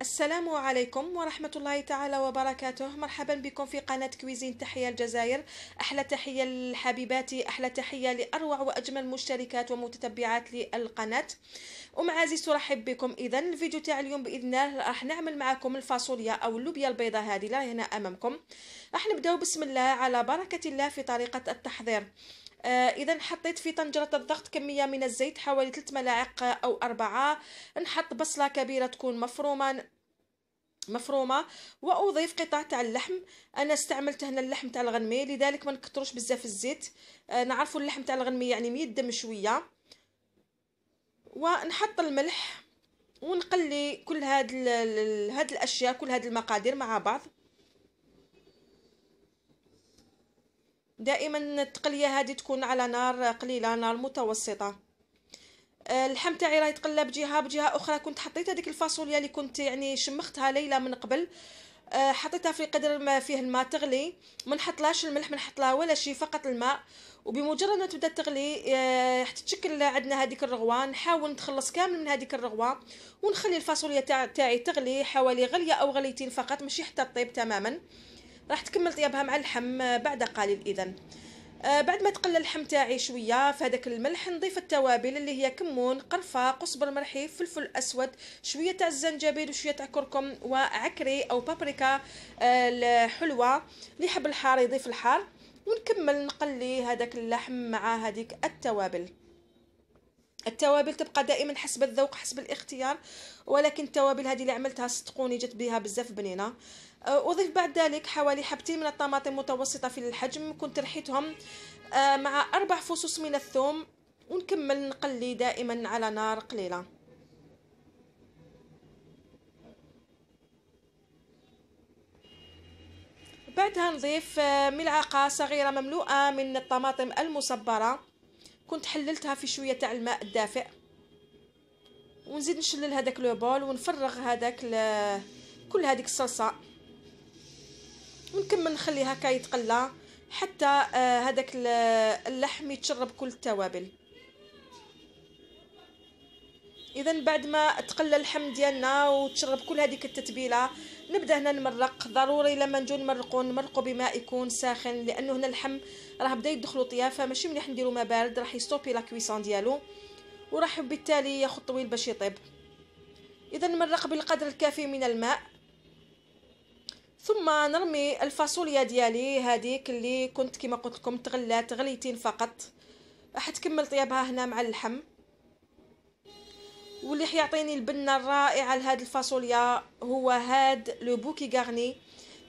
السلام عليكم ورحمة الله تعالى وبركاته. مرحبا بكم في قناة كويزين. تحية الجزائر أحلى تحية لحبيباتي أحلى تحية لأروع وأجمل مشتركات ومتتبعات للقناة. أم عزيز ترحب بكم. إذا الفيديو تاع اليوم بإذن الله راح نعمل معكم الفاصوليا أو اللوبيا البيضاء هذه. لا هنا أمامكم. راح نبداو بسم الله على بركة الله في طريقة التحضير. آه إذا حطيت في طنجرة الضغط كمية من الزيت حوالي 3 ملاعق أو 4 نحط بصلة كبيرة تكون مفرومة. مفرومة وأضيف قطع تاع اللحم. أنا استعملت هنا اللحم تاع الغنمي لذلك ما نكثروش بزاف الزيت. آه نعرفوا اللحم تاع الغنمي يعني ميدم شوية. ونحط الملح ونقلي كل هاد هاد الأشياء كل هاد المقادير مع بعض. دائما التقلية هذه تكون على نار قليلة نار متوسطة. اللحم تاعي راه يتقلى بجهة بجهة أخرى. كنت حطيت هذيك الفاصوليا اللي كنت يعني شمختها ليله من قبل. آه، حطيتها في قدر ما فيه الماء تغلي. ما نحطلاش الملح ما نحط لها ولا شيء فقط الماء. وبمجرد ما تبدأ تغلي آه، تتشكل عندنا هذيك الرغوه نحاول نتخلص كامل من هذيك الرغوه ونخلي الفاصوليا تاع تاعي تغلي حوالي غلية أو غليتين فقط ماشي حتى طيب تماما. راح تكمل طيابها مع اللحم بعد قليل اذا آه بعد ما تقلى اللحم تاعي شوية في هذاك الملح نضيف التوابل اللي هي كمون قرفة قزبر مرحي فلفل أسود شوية تاع الزنجبيل وشوية تاع كركم وعكري أو بابريكا آه الحلوة اللي يحب الحار يضيف الحار ونكمل نقلي هذاك اللحم مع هذيك التوابل. التوابل تبقى دائما حسب الذوق حسب الاختيار ولكن التوابل هذه اللي عملتها صدقوني جات بها بزاف بنينة. أه، أضيف بعد ذلك حوالي حبتين من الطماطم متوسطة في الحجم كنت رحيتهم أه، مع أربع فصوص من الثوم ونكمل نقلي دائما على نار قليلة. بعدها نضيف أه، ملعقة صغيرة مملوءة من الطماطم المصبرة. كنت حللتها في شوية تاع الماء الدافئ. ونزيد نشلل هذاك لو بول ونفرغ هذاك كل هذيك الصلصة. ونكمل نخليه هكا يتقلى حتى آه هذاك اللحم يتشرب كل التوابل. إذا بعد ما تقلى اللحم ديالنا وتشرب كل هذيك التتبيلة نبدأ هنا نمرق. ضروري لما نجو نمرقو نمرقو بماء يكون ساخن لأنه هنا اللحم راه بدا يدخلو طياب فماشي مليح نديرو ما بارد راح يستوبي لا كويسون ديالو. وراح بالتالي ياخذ طويل باش يطيب. إذا نمرق بالقدر الكافي من الماء. ثم نرمي الفاصوليا ديالي هذيك اللي كنت كما قلت لكم تغلات غليتين فقط. راح تكمل طيابها هنا مع اللحم. واللي حيعطيني البنة الرائعة لهاد الفاصوليا هو هاد لو بوكي غارني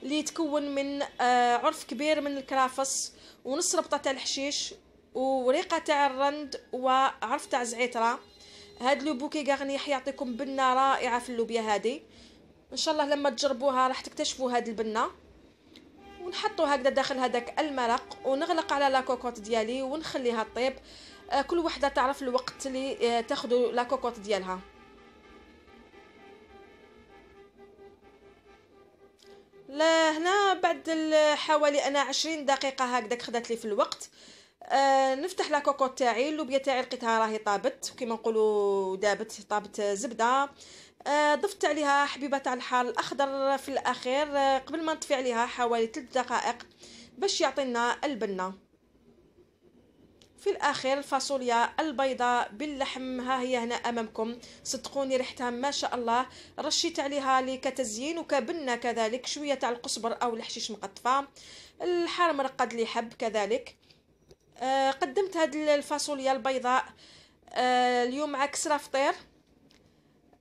اللي يتكون من آه عرف كبير من الكرافس ونص ربطة تاع الحشيش وريقة تاع الرند وعرف تاع زعتره هاد le bouquet garni حيعطيكم بنة رائعة في اللوبيا هذه إن شاء الله لما تجربوها راح تكتشفوا هاد البنة. ونحطو هكذا داخل هذاك المرق ونغلق على la cocotte ديالي ونخليها طيب. آه، كل وحدة تعرف الوقت اللي آه، تاخذوا la cocotte ديالها. لا هنا بعد حوالي أنا عشرين دقيقة هكذا خدات لي في الوقت. آه نفتح لاكوكوت تاعي. اللوبيا تاعي لقيتها راهي طابت كيما نقولوا دابت طابت زبدة. آه ضفت عليها حبيبة تاع الحار الأخضر في الأخير. آه قبل ما نطفي عليها حوالي 3 دقائق باش يعطينا البنة. في الأخير الفاصوليا البيضاء باللحم. ها هي هنا أمامكم. صدقوني ريحتها ما شاء الله. رشيت عليها لي كتزيين وكبنة كذلك شوية تاع القزبر أو الحشيش مقطفة. الحار مرقد لي حب كذلك. آه قدمت هاد الفاصوليا البيضاء. آه اليوم مع كسرة فطير.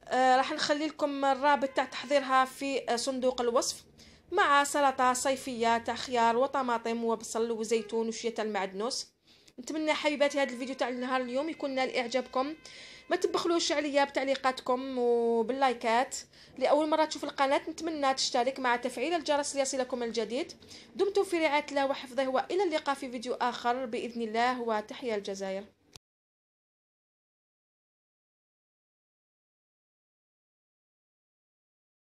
آه راح نخلي لكم الرابط تاع تحضيرها في صندوق الوصف مع سلطة صيفية تاع خيار وطماطم وبصل وزيتون وشوية المعدنوس. نتمنى حبيباتي هذا الفيديو تاع نهار اليوم يكون نال إعجابكم. ما تبخلوش عليا بتعليقاتكم وباللايكات. لأول مرة تشوف القناة نتمنى تشترك مع تفعيل الجرس ليصلكم الجديد. دمتم في رعاية الله وحفظه وإلى اللقاء في فيديو آخر بإذن الله وتحيا الجزائر.